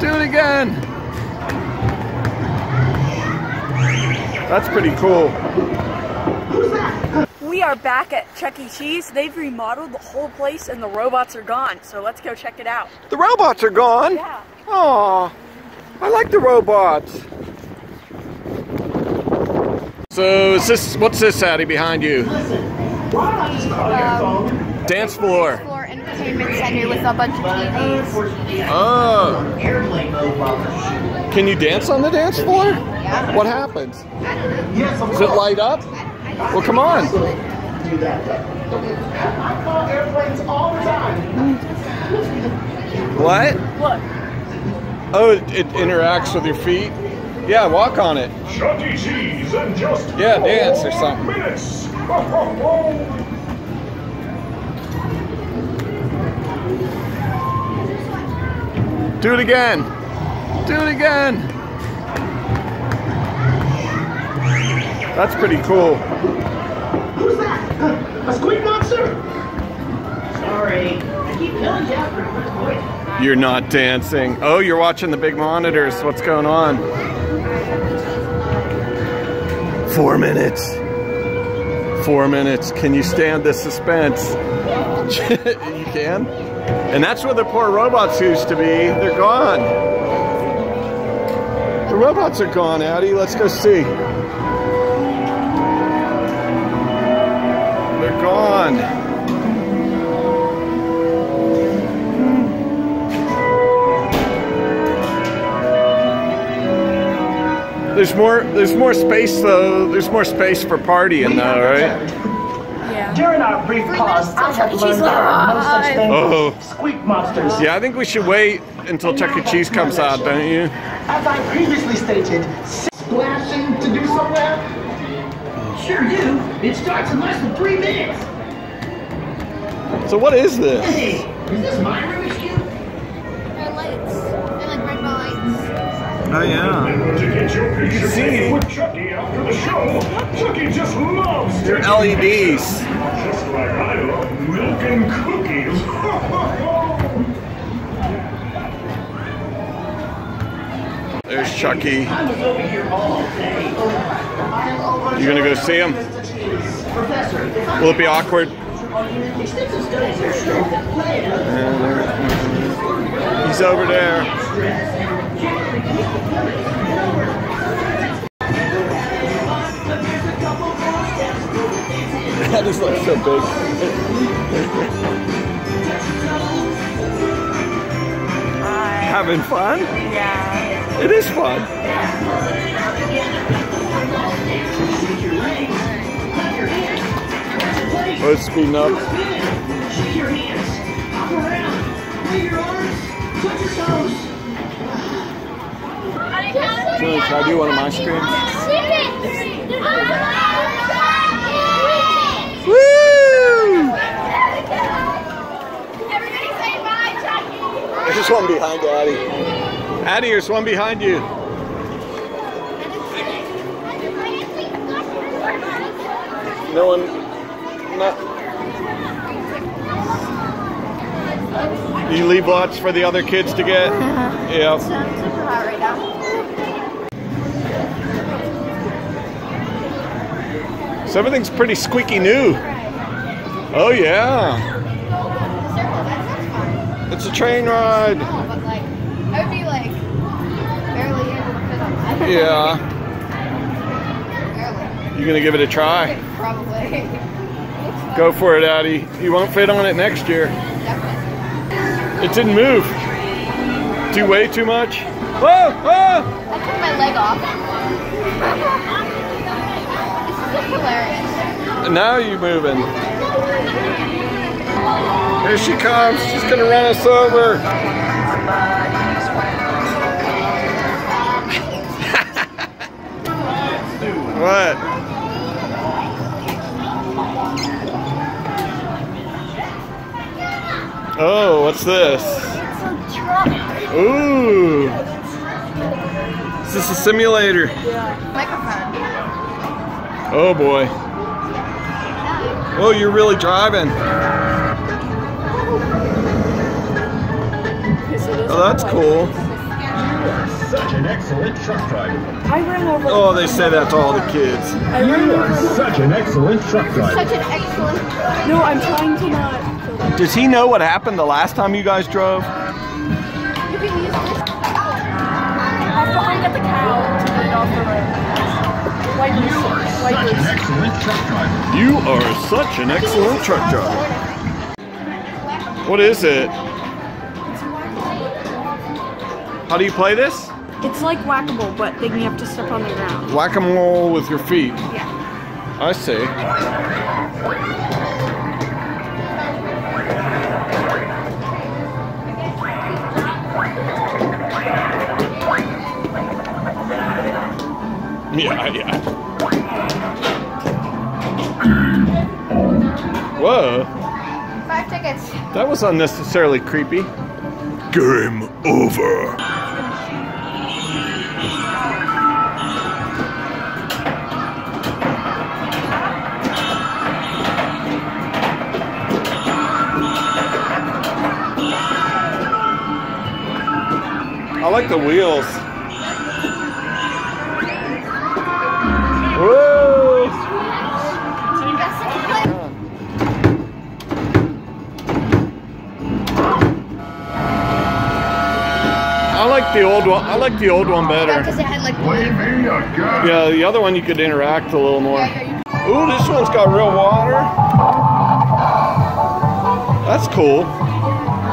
Do it again. That's pretty cool. We are back at Chuck E. Cheese. They've remodeled the whole place and the robots are gone. So let's go check it out. The robots are gone. Yeah. Aw, I like the robots. So is this, what's this, Addie, behind you? Um, Dance floor. Floor entertainment center with a bunch of TVs. Oh. Can you dance on the dance floor? Yeah. What happens? Does it light up? Well, come on. I call airplanes all the time. What? Look. Oh, it, it interacts with your feet? Yeah, walk on it. Chuck E. Cheese in just Yeah, dance or something. Minutes. Do it again. Do it again. That's pretty cool. Who's that? A squid monster? Sorry. I keep killing you after You're not dancing. Oh, you're watching the big monitors. What's going on? Four minutes. Four minutes. Can you stand the suspense? you can? And that's where the poor robots used to be. They're gone. The robots are gone, Addie. Let's go see. They're gone. There's more. There's more space though. There's more space for partying though, right? Yeah. During our brief pause, I have learned there are no such thing Oh. as squeak monsters. Yeah, I think we should wait until Chuck E. Cheese comes out, don't you? As I previously stated, splashing to do somewhere? Sure do. It starts in less than three minutes. So what is this? Hey, is this my Rubik's Oh yeah. To get your picture see. taken with Chucky after the show, Chucky just loves They're LEDs. Just like I love milk and cookies. There's Chucky. I was over here all day. You gonna go see him? Professor, if I Will it be awkward? extensive studies have shown that playing He's over there. That is like so big. Having fun? Yeah. It is fun. Oh, it's speeding up. Can I do one of my screens? Woo! Everybody say. There's one behind Addie. Addie, there's one behind you. No one. Not. You leave lots for the other kids to get. Yeah. So everything's pretty squeaky new. Oh yeah. Circle, that sounds fun. It's a train ride. No, but like, I would be like barely able to fit on that. Yeah. Barely. You gonna give it a try? Probably. Go for it, Addie. You won't fit on it next year. It didn't move. Do you weigh too much? Whoa! Whoa! I took my leg off. This is just hilarious. Now you're moving. Here she comes. She's gonna run us over. what? Oh, what's this? Ooh. Is this a simulator? Microphone. Oh boy. Oh, you're really driving. Oh, that's cool. such an excellent truck driver. I ran over. Oh, they say that to all the kids. I You are over. such an excellent truck driver. Such an excellent. No, I'm trying to not. Does he know what happened the last time you guys drove? Such an excellent truck driver. You are such an excellent truck driver. What is it? How do you play this? It's like whack-a-mole, but then you have to step on the ground. Whack-a-mole with your feet. Yeah. I see. Was unnecessarily creepy. Game over. I like the wheels. I like the old one. I like the old one better. Because it had like. Wave me. Yeah, the other one you could interact a little more. Yeah, yeah, Ooh, this one's got real water. That's cool.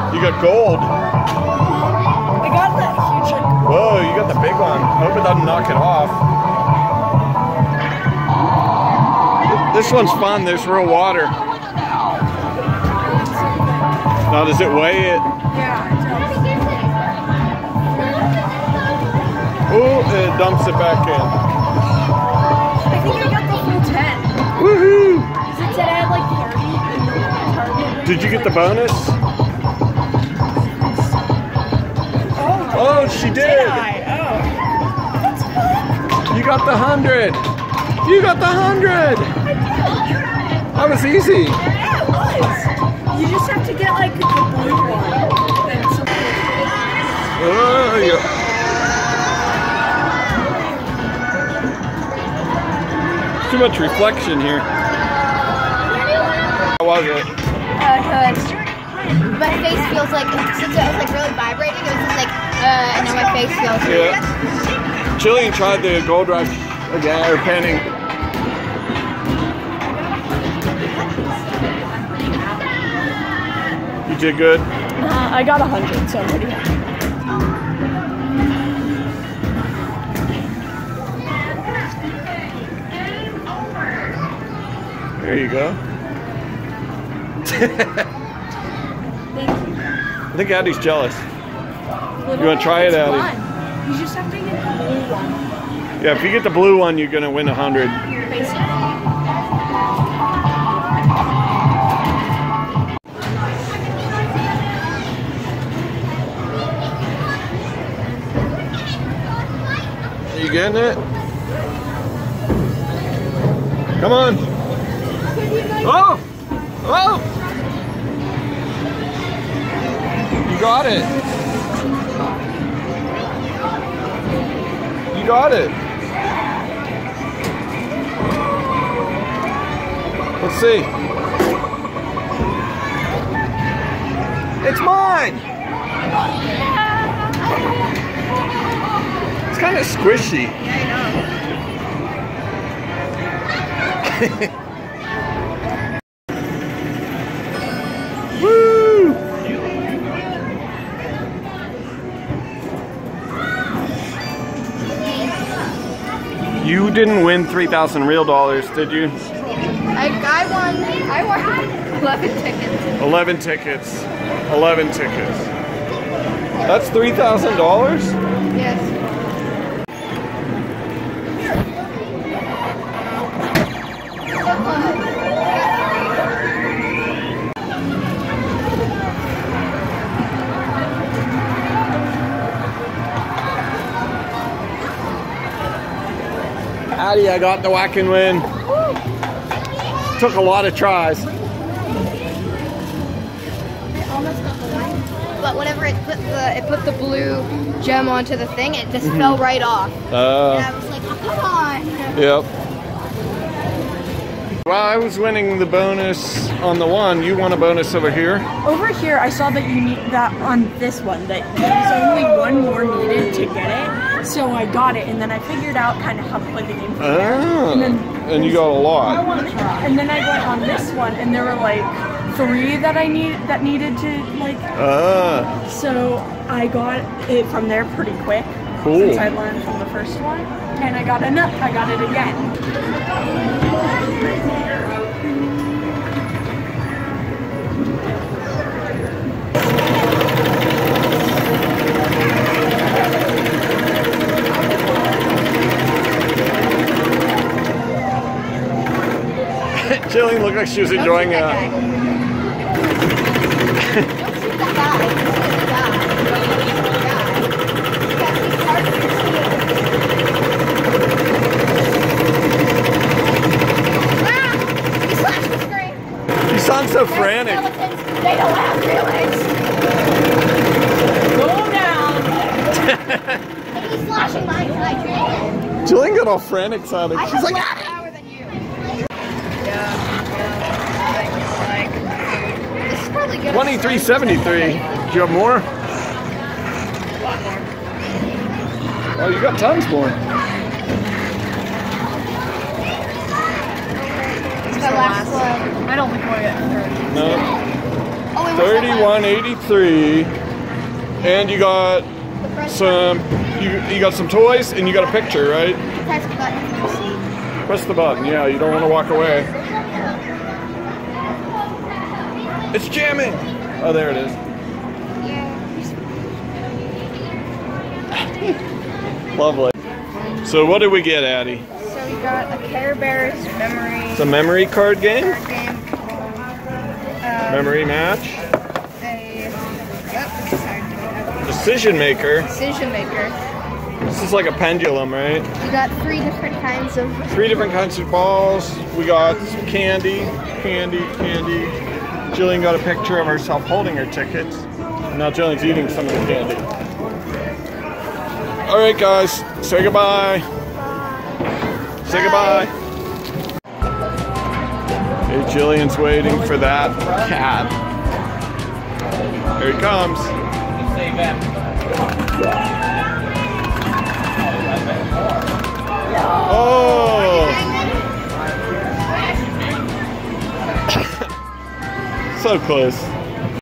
You got gold. I got that huge. Like, Whoa, you got the big one. I Hope it doesn't knock it off. This one's fun. There's real water. Now, does it weigh it? yeah. Ooh, uh, it dumps it back in. I think I got the full ten. Woohoo! Because it said I had like thirty. in the target. Did you get the bonus? Oh. Oh, she did. I? Oh. You got the hundred. You got the hundred. That was easy. Yeah, it was. You just have to get like the blue one. Oh, yeah. Too much reflection here. How was it? Uh, good. My face feels like since it was like really vibrating, it was just like uh, and now my face feels. Yeah. Jillian tried the gold rush again, or penning. You did good. Uh, I got a hundred, so I'm pretty happy. There you go. I think Addie's jealous. You wanna try it, Addy? You just have to get the blue one. Yeah, if you get the blue one, you're gonna win a hundred. Are you getting it? Come on. Oh! Oh! You got it. You got it. Let's see. It's mine. It's kind of squishy. You didn't win 3,000 real dollars, did you? I, I won. I won eleven tickets. 11 tickets. 11 tickets. That's $3,000? Yes. Addie, I got the whack and win. Took a lot of tries. Almost got the win. But uh, whenever it put the it put the blue gem onto the thing, it just fell right off. And I Uh, was like, oh, come on. yep. Well, I was winning the bonus on the one. You won a bonus over here. Over here, I saw that you need that on this one that there's only one more needed to get it. So I got it, and then I figured out kind of how to play the game. from there. Ah, And then and you got a lot. And then I went on this one, and there were like three that I need that needed to like. Ah, So I got it from there pretty quick. Cool. Since I learned from the first one, and I got enough. I got it again. Jillian looked like she was enjoying uh, Don't a. shoot that guy. Don't shoot that guy. Don't shoot that guy. Because he's hard to see. Ah! He slashed the screen. You sound so frantic. They don't have. Go down. He's slashing my. Jillian got all frantic sounding. She's like, "Ah!" Power than you. This is probably good. 2373. Do you have more? Oh, you got tons more. The last one. I don't think we'll get No. Oh, wait, what's that one? 3183. And you got some you, you got some toys and you got a picture, right? Press the button for the seat. Press the button. Yeah, you don't want to walk away. It's jamming. Oh, there it is. Lovely. So what did we get, Addie? So we got a Care Bears memory It's a memory card game? card game. Um, Memory match? A oh, Decision maker. decision maker. This is like a pendulum, right? We got three different kinds of Three different kinds of balls. We got candy, candy, candy. Jillian got a picture of herself holding her tickets. And now Jillian's eating some of the candy. All right, guys, say goodbye. Say goodbye. Hey, Jillian's waiting for that cat. Here he comes. Oh! so close.